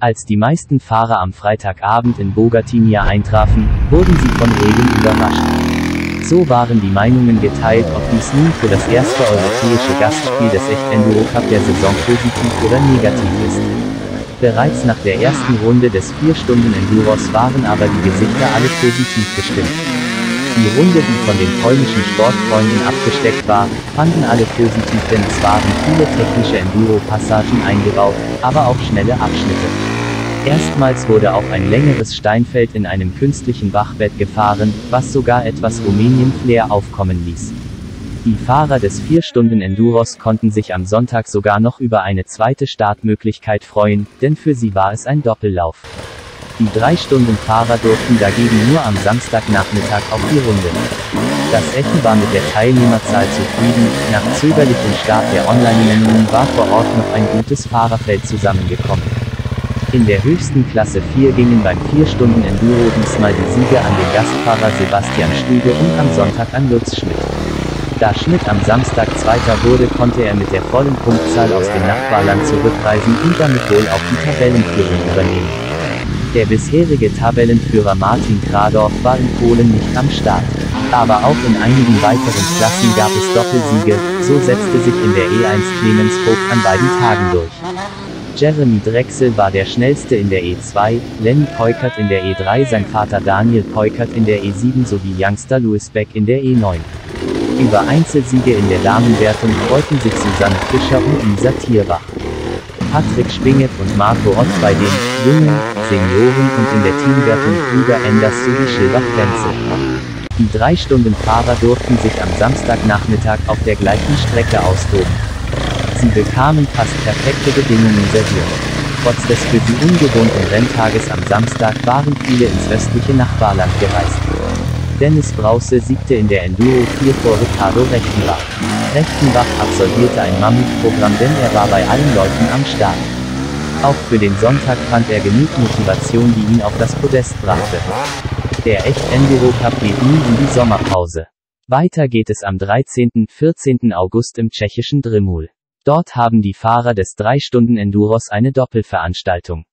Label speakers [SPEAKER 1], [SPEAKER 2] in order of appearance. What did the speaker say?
[SPEAKER 1] Als die meisten Fahrer am Freitagabend in Bogatimia eintrafen, wurden sie von Regen überrascht. So waren die Meinungen geteilt, ob dies nun für das erste europäische Gastspiel des Echt Enduro Cup der Saison positiv oder negativ ist. Bereits nach der ersten Runde des 4-Stunden-Enduros waren aber die Gesichter alle positiv gestimmt. Die Runde, die von den polnischen Sportfreunden abgesteckt war, fanden alle positiv, denn es waren viele technische Enduro-Passagen eingebaut, aber auch schnelle Abschnitte. Erstmals wurde auch ein längeres Steinfeld in einem künstlichen Bachbett gefahren, was sogar etwas Rumänien-Flair aufkommen ließ. Die Fahrer des 4-Stunden-Enduros konnten sich am Sonntag sogar noch über eine zweite Startmöglichkeit freuen, denn für sie war es ein Doppellauf. Die Drei-Stunden-Fahrer durften dagegen nur am Samstagnachmittag auf die Runde. Das Echen war mit der Teilnehmerzahl zufrieden, nach zögerlichem Start der Online-Nennungen war vor Ort noch ein gutes Fahrerfeld zusammengekommen. In der höchsten Klasse 4 gingen beim 4-Stunden-Enduro diesmal die Siege an den Gastfahrer Sebastian Stüge und am Sonntag an Lutz Schmidt. Da Schmidt am Samstag Zweiter wurde, konnte er mit der vollen Punktzahl aus dem Nachbarland zurückreisen und damit wohl auch die Tabellenführung übernehmen. Der bisherige Tabellenführer Martin Kradorf war in Polen nicht am Start. Aber auch in einigen weiteren Klassen gab es Doppelsiege, so setzte sich in der E1 Clemens an beiden Tagen durch. Jeremy Drechsel war der schnellste in der E2, Lenny Peukert in der E3, sein Vater Daniel Peukert in der E7 sowie Youngster Louis Beck in der E9. Über Einzelsiege in der Damenwertung freuten sich Susanne Fischer und Lisa Tierbach. Patrick Spinget und Marco Ott bei den Jungen, Senioren und in der Teamwertung Krüger Enders sowie Schilbach Wenzel. Die Drei-Stunden-Fahrer durften sich am Samstagnachmittag auf der gleichen Strecke austoben. Sie bekamen fast perfekte Bedingungen serviert. Trotz des für sie ungewohnten Renntages am Samstag waren viele ins östliche Nachbarland gereist. Dennis Brause siegte in der Enduro 4 vor Ricardo Rechtenbach. Rechtenbach absolvierte ein Mammutprogramm, denn er war bei allen Leuten am Start. Auch für den Sonntag fand er genug Motivation, die ihn auf das Podest brachte. Der Echt Enduro Cup geht nun in die Sommerpause. Weiter geht es am 13. 14. August im tschechischen Drimul. Dort haben die Fahrer des 3-Stunden-Enduros eine Doppelveranstaltung.